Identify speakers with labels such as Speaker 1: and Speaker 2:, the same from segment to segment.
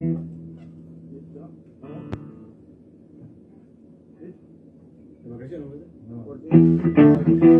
Speaker 1: ¿Democracia no? qué?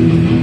Speaker 2: Thank you.